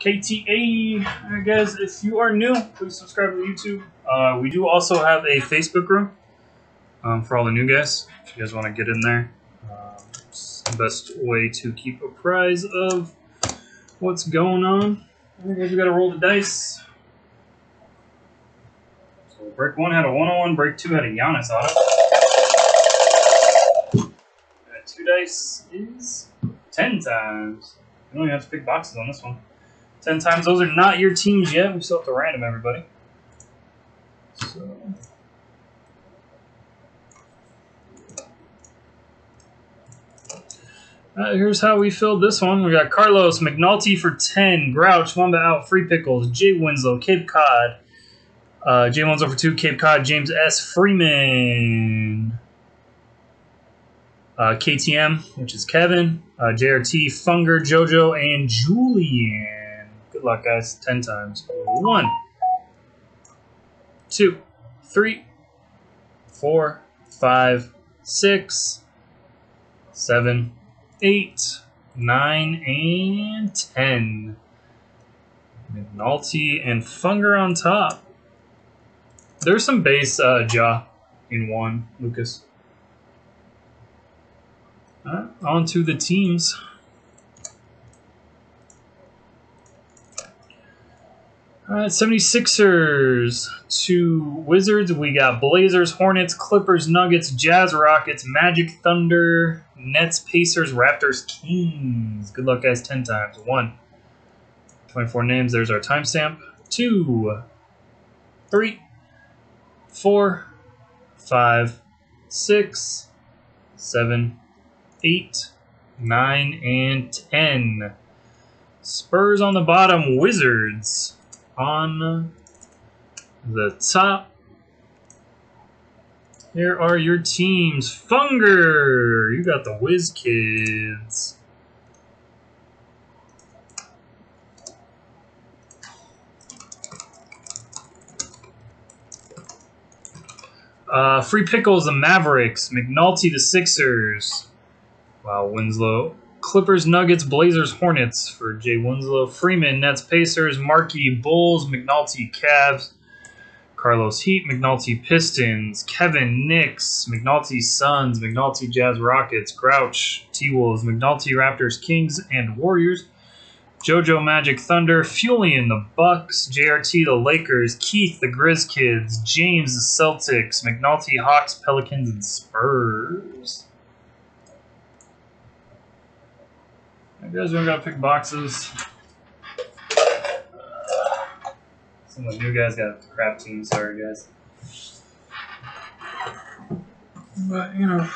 KTA. Alright, guys, if you are new, please subscribe to YouTube. Uh, we do also have a Facebook group um, for all the new guys. If you guys want to get in there, uh, it's the best way to keep apprised of what's going on. Alright, guys, we got to roll the dice. So break one had a 101, break two had a Giannis auto. Got two dice is 10 times. You even have to pick boxes on this one. 10 times. Those are not your teams yet. We still have to random everybody. So. Uh, here's how we filled this one. We got Carlos McNulty for 10, Grouch, Wamba out, Free Pickles, Jay Winslow, Cape Cod, uh, Jay Winslow for 2, Cape Cod, James S. Freeman, uh, KTM, which is Kevin, uh, JRT, Funger, JoJo, and Julian. Good luck, guys. 10 times. One, two, three, four, five, six, seven, eight, nine, and 10. McNulty and Funger on top. There's some base uh, jaw in one, Lucas. Alright, on to the teams. Alright, 76ers to Wizards. We got Blazers, Hornets, Clippers, Nuggets, Jazz, Rockets, Magic, Thunder, Nets, Pacers, Raptors, Kings. Good luck, guys, 10 times. One. 24 names. There's our timestamp. Two, three, four, five, six, seven, eight, nine, and ten. Spurs on the bottom, Wizards on the top. Here are your teams. Funger, you got the Whiz Kids. Uh, Free Pickles, the Mavericks. McNulty, the Sixers. Wow, Winslow. Clippers, Nuggets, Blazers, Hornets for Jay Winslow. Freeman, Nets, Pacers. Markey, Bulls. McNulty, Cavs. Carlos Heat, McNulty Pistons, Kevin Knicks, McNulty Suns, McNulty Jazz Rockets, Grouch T Wolves, McNulty Raptors Kings and Warriors, JoJo Magic Thunder, Fulian the Bucks, JRT the Lakers, Keith the Grizz Kids, James the Celtics, McNulty Hawks, Pelicans, and Spurs. You guys don't gotta pick boxes. Some of the new guys got crap teams, sorry guys. But you know.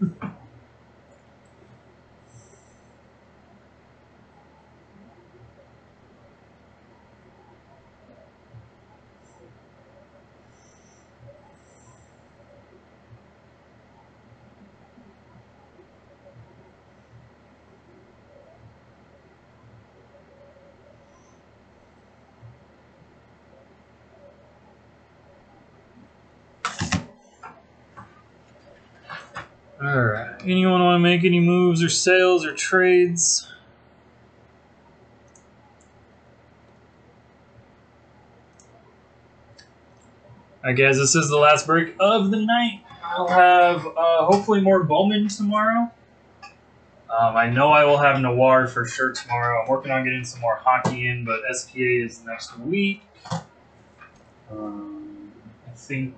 Alright. Anyone want to make any moves or sales or trades? I guess this is the last break of the night. I'll have uh, hopefully more Bowman tomorrow. Um, I know I will have Noir for sure tomorrow. I'm working on getting some more hockey in, but SPA is next week. Um, I think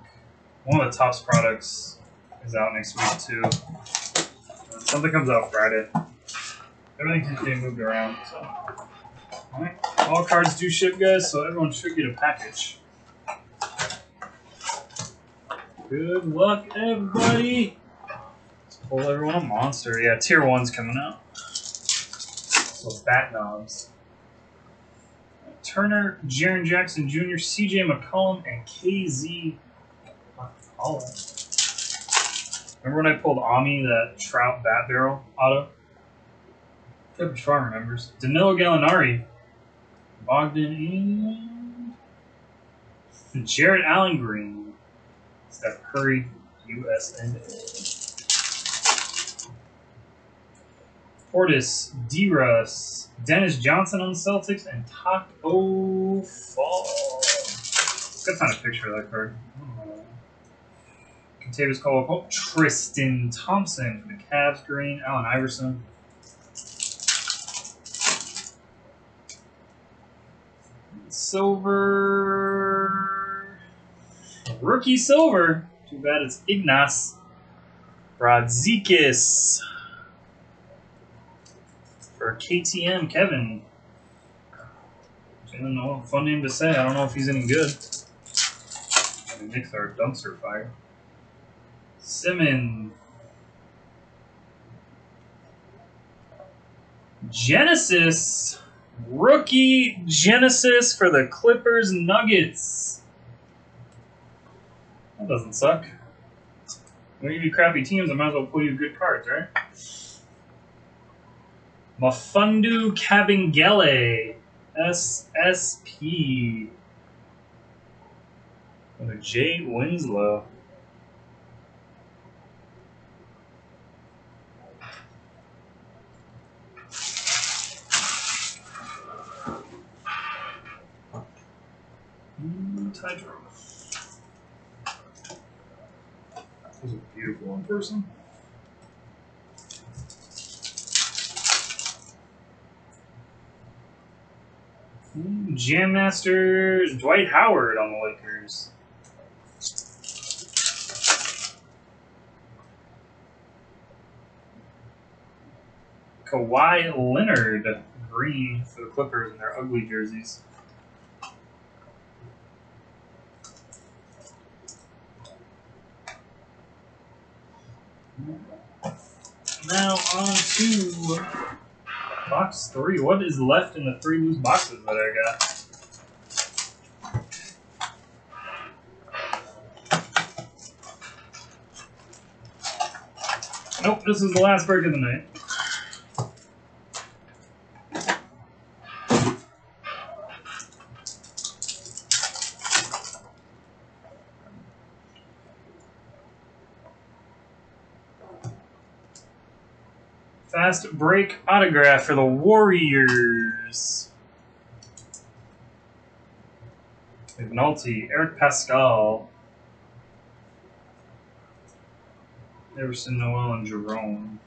one of the Topps products is out next week too. Uh, something comes out Friday. Everything keeps getting moved around. So, Alright. all cards do ship, guys. So everyone should get a package. Good luck, everybody. Let's pull everyone a monster. Yeah, tier one's coming out. So bat knobs. Turner, Jaren Jackson Jr., CJ McCollum, and KZ Holland. Remember when I pulled Ami, that Trout Bat Barrel auto? Kevin Strong remembers. Danilo Gallinari. Bogdan and Jarrett Allen Green. Steph Curry, USNA. Portis, D-Russ, Dennis Johnson on the Celtics, and Taco Fall. Gotta find a picture of that card. Kentavious Call oh, Tristan Thompson for the Cavs green, Allen Iverson. Silver. Rookie silver. Too bad it's Ignas. Brazdeikis. For KTM, Kevin. I don't know. Fun name to say. I don't know if he's any good. Knicks are dumpster fire. Simmons. Genesis. Rookie Genesis for the Clippers Nuggets. That doesn't suck. When you do crappy teams, I might as well pull you good cards, right? Mfiondu Kabengele. SSP. Jay Winslow. Beautiful in person. Hmm, Jam Master Dwight Howard on the Lakers. Kawhi Leonard, green for the Clippers in their ugly jerseys. Now on to box three. What is left in the three loose boxes that I got? Nope, this is the last break of the night. Break autograph for the Warriors. McNulty, Eric Paschall, Everson Noel, and Jerome.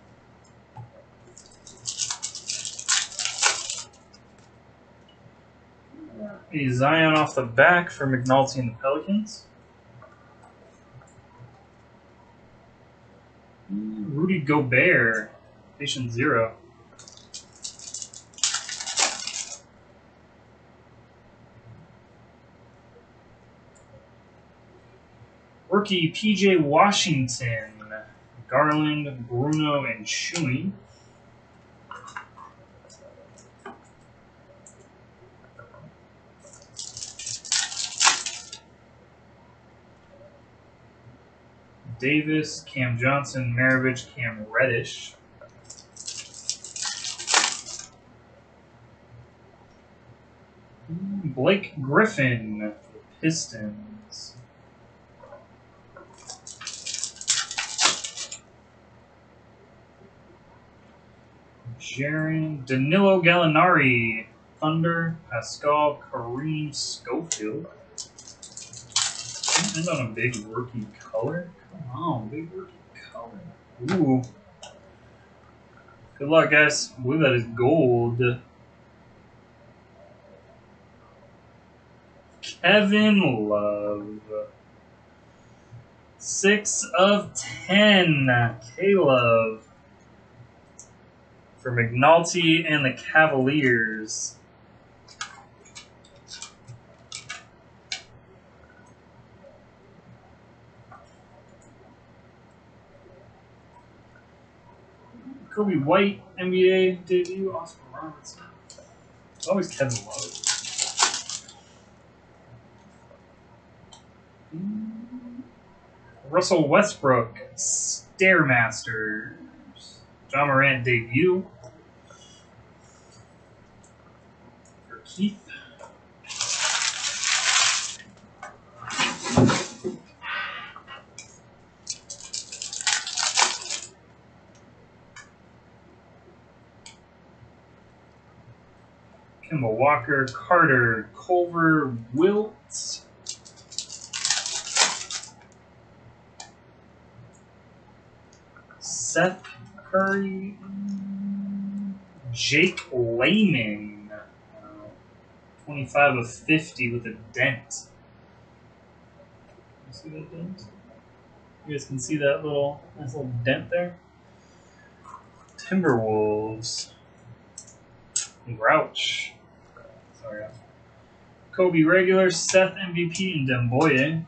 A Zion off the back for McNulty and the Pelicans. Rudy Gobert, zero. Rookie PJ Washington, Garland, Bruno, and Shui. Davis, Cam Johnson, Maravich, Cam Reddish. Blake Griffin, Pistons. Jaren, Danilo Gallinari, Thunder, Pascal, Kareem, Schofield. End on a big rookie color. Come on, big rookie color. Ooh. Good luck, guys. I believe that is gold. Kevin Love. Six of ten. K-Love. For McNulty and the Cavaliers. Coby White, NBA debut, Oscar Robertson. It's always Kevin Love. Russell Westbrook, Stairmasters. Ja Morant debut. For Keith. Kemba Walker, Carter, Culver, Wilt. Seth Curry, Jake Layman, uh, 25 of 50 with a dent. You see that dent? You guys can see that little nice little dent there. Timberwolves. Grouch. Sorry. Kobe regular, Seth MVP, and Demboye.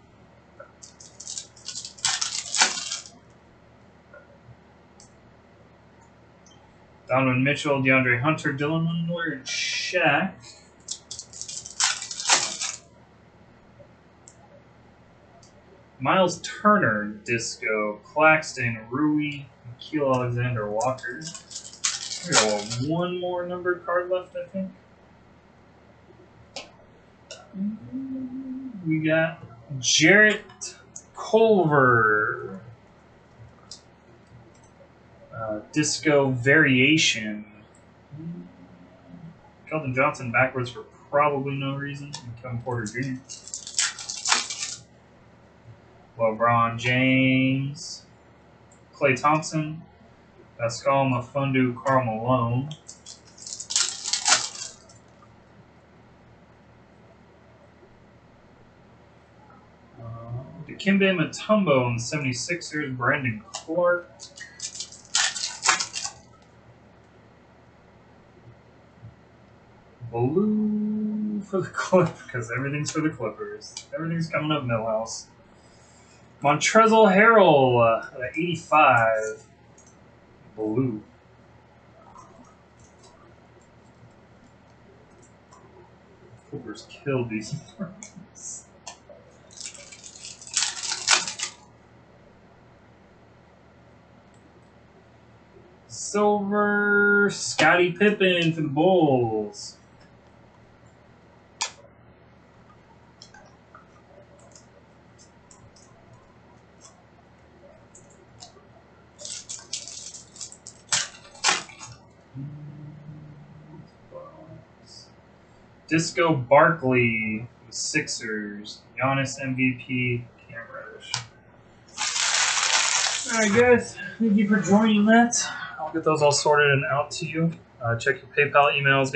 Donovan Mitchell, DeAndre Hunter, Dylan Miller, and Shaq. Miles Turner, Disco, Claxton, Rui, Keel Alexander Walker. We got one more numbered card left, I think. We got Jarrett Culver. Uh, disco Variation. Keldon Johnson backwards for probably no reason. And Kevin Porter Jr. LeBron James. Klay Thompson. Pascal Mfiondu Karl Malone. Uh, Dikembe Mutombo on the 76ers. Brandon Clarke. Blue for the Clip because everything's for the Clippers. Everything's coming up, Milhouse. Montrezl Harrell, uh, 85. Blue. Clippers killed these markings. Silver, Scottie Pippen for the Bulls. Disco Barkley, Sixers, Giannis MVP, Cam Reddish. Alright, guys, thank you for joining that. I'll get those all sorted and out to you. Uh, check your PayPal emails, guys.